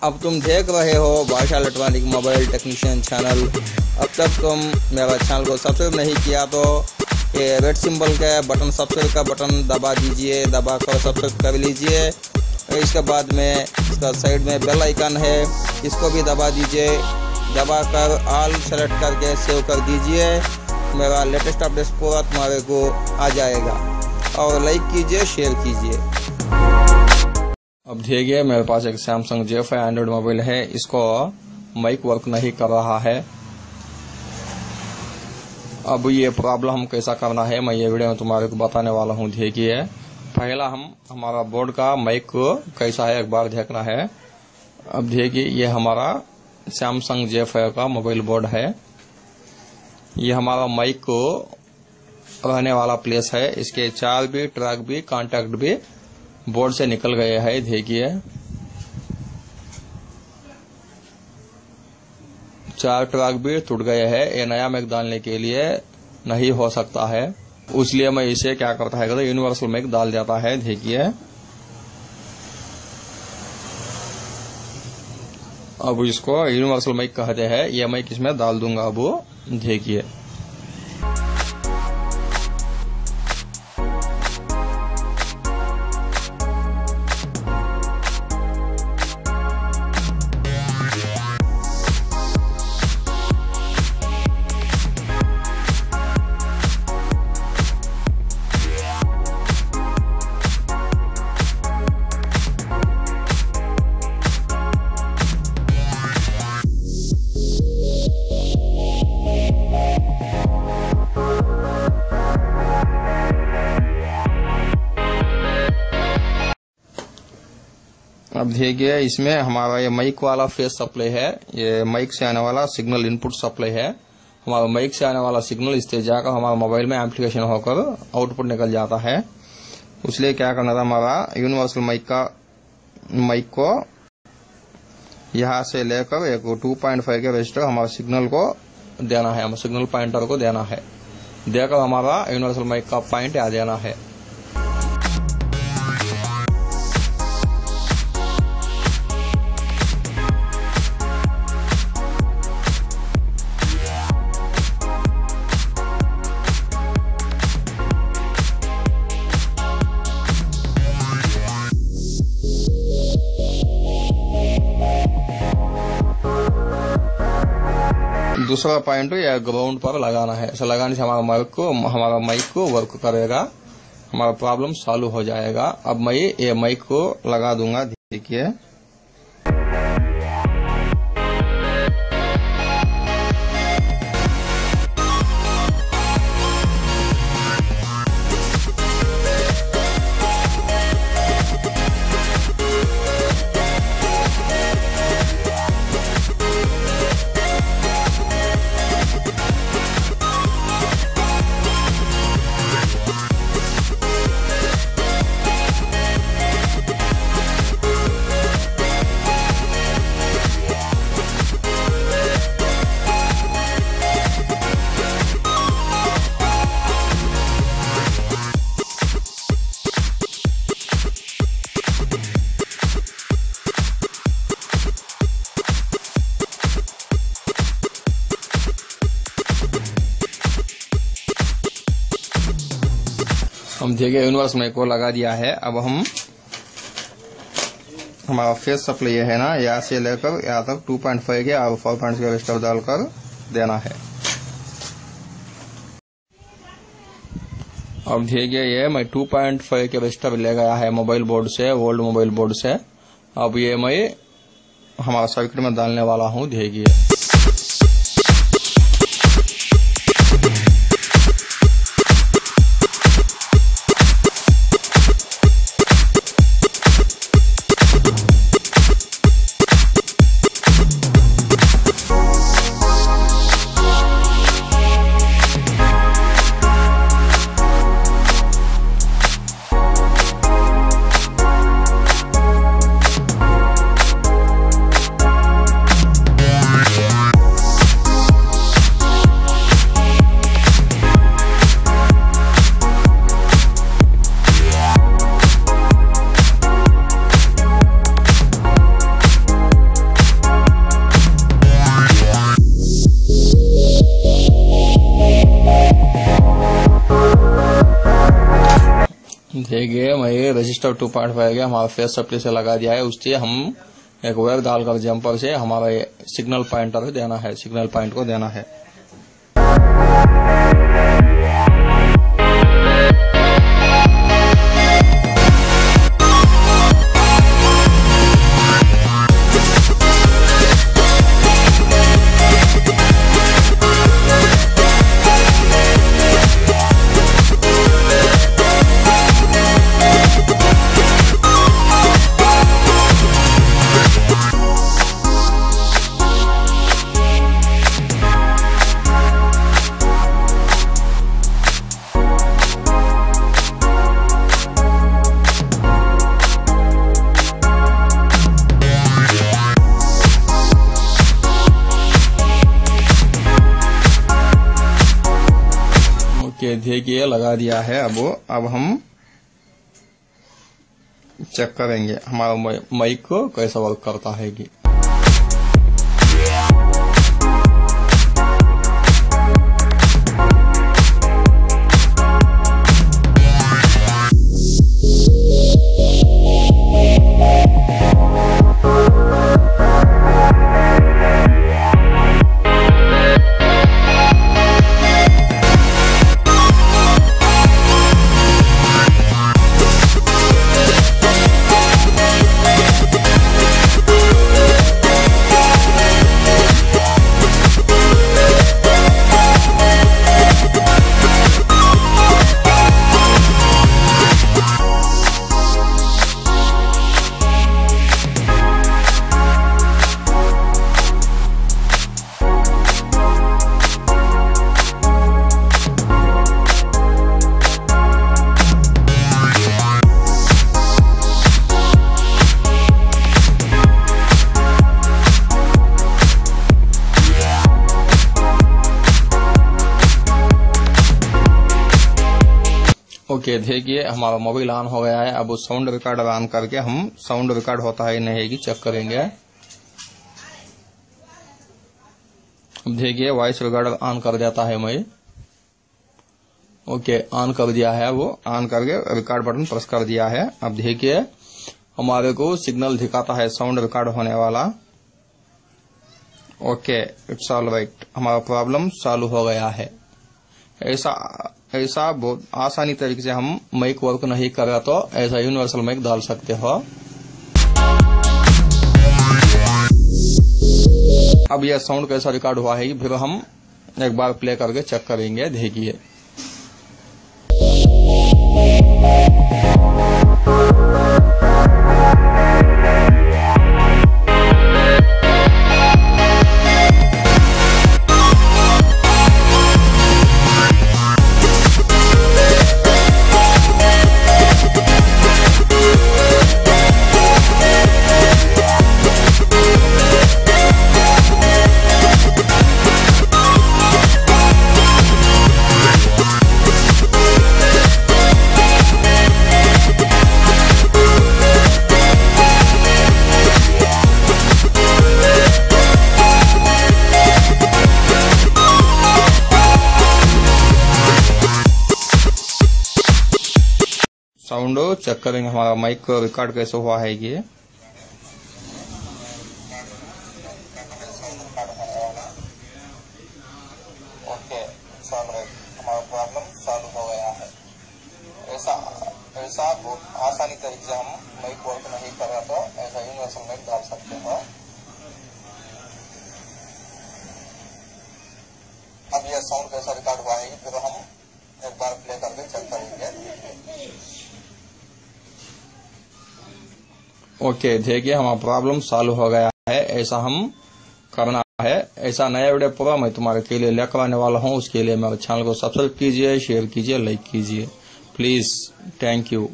अब तुम देख रहे हो भाषा इलेक्ट्रॉनिक मोबाइल टेक्नीशियन चैनल। अब तक तुम मेरा चैनल को सब्सक्राइब नहीं किया तो ये रेड सिंबल का बटन सब्सक्राइब का बटन दबा दीजिए, दबा कर सब्सक्राइब कर लीजिए। इसके बाद में इसका साइड में बेल आइकन है, इसको भी दबा दीजिए। दबा कर ऑल सेलेक्ट करके सेव कर दीजिए। मेरा लेटेस्ट अपडेट पूरा तुम्हारे को आ जाएगा। और लाइक कीजिए शेयर कीजिए। अब देखिए मेरे पास एक Samsung J five android mobile है, इसको माइक वर्क नहीं कर रहा है। अब ये प्रॉब्लम हम कैसा करना है, मैं ये वीडियो में तुम्हारे को बताने वाला हूँ देखिए पहला हम, हमारा बोर्ड का माइक कैसा है, एक बार देखना है। अब देखिए, ये हमारा सैमसंग जे फाइव का मोबाइल बोर्ड है। ये हमारा माइक रहने वाला प्लेस है, इसके चार भी ट्रैक भी कांटेक्ट भी बोर्ड से निकल गए है देखिए। चार ट्रैक भी टूट गए है, ये नया मैक डालने के लिए नहीं हो सकता है। इसलिए मैं इसे क्या करता है, कहते यूनिवर्सल मैक डाल देता है, देखिए। अब इसको यूनिवर्सल मैक कहते हैं, ये मैक इसमें डाल दूँगा अब, देखिए। देखिए इसमें हमारा ये माइक वाला फेस सप्लाई है। ये माइक से आने वाला सिग्नल इनपुट सप्लाई है। हमारा माइक से आने वाला सिग्नल इस तेज जाकर हमारा मोबाइल में एम्प्लीकेशन होकर आउटपुट निकल जाता है। इसलिए क्या करना था हमारा यूनिवर्सल माइक का माइक को यहाँ से लेकर एक 2.5 के रजिस्टर हमारे सिग्नल को देना है। हमारे सिग्नल पॉइंटर को देना है। देकर हमारा यूनिवर्सल माइक का पॉइंट आ देना है। दूसरा पॉइंट या ग्राउंड पर लगाना है। ऐसा लगाने से हमारा माइक को, हमारा माइक को वर्क करेगा। हमारा प्रॉब्लम सॉल्व हो जाएगा। अब मैं ये माइक को लगा दूँगा, देखिए। देखिए यूनिवर्स में को लगा दिया है। अब हम हमारा फेस सप्लाई है ना, यहाँ से लेकर यहाँ तक 2.5 के और 4 पॉइंट के डालकर देना है। अब देखिए ये, मैं 2.5 के रजिस्टर ले गया है मोबाइल बोर्ड से ओल्ड मोबाइल बोर्ड से। अब ये मैं हमारा सर्किट में डालने वाला हूँ, देखिए। देखिए मैं रजिस्टर टू पॉइंट फाइव हमारा फेस सप्ली से लगा दिया है, उससे हम एक वेयर डालकर जंपर से हमारा सिग्नल पॉइंटर देना है, सिग्नल पॉइंट को देना है। ओके देखिए लगा दिया है। अब अब हम चेक करेंगे। हमारा माइक को कैसा वर्क करता है कि ओके, देखिए, हमारा मोबाइल ऑन हो गया है। अब साउंड रिकॉर्डर ऑन करके हम साउंड रिकॉर्ड होता है नहीं कि चेक करेंगे। अब देखिए वॉइस रिकॉर्डर ऑन कर देता है मैं। ओके ऑन कर दिया है वो। ऑन करके रिकॉर्ड बटन प्रेस कर दिया है। अब देखिए, हमारे को सिग्नल दिखाता है साउंड रिकॉर्ड होने वाला। ओके इट्स ऑल राइट हमारा प्रॉब्लम सॉल्व हो गया है। ऐसा ऐसा बहुत आसानी तरीके से हम माइक वर्क नहीं कर रहा तो ऐसा यूनिवर्सल माइक डाल सकते हो। अब यह साउंड कैसा रिकॉर्ड हुआ है, फिर हम एक बार प्ले करके चेक करेंगे, देखिए। साउंड चेक करेंगे, हमारा माइक रिकॉर्ड कैसे हुआ है ये। ऐसा आसानी तरीके हम माइक वर्क नहीं कर तो अब यह साउंड कैसा रिकॉर्ड हुआ है फिर हम एक बार प्ले करके चेक करेंगे। ओके, देखिए, हमारा प्रॉब्लम सॉल्व हो गया है। ऐसा हम करना है। ऐसा नया वीडियो पूरा मैं तुम्हारे के लिए लेकर आने वाला हूँ। उसके लिए मेरे चैनल को सब्सक्राइब कीजिए शेयर कीजिए लाइक कीजिए। Please thank you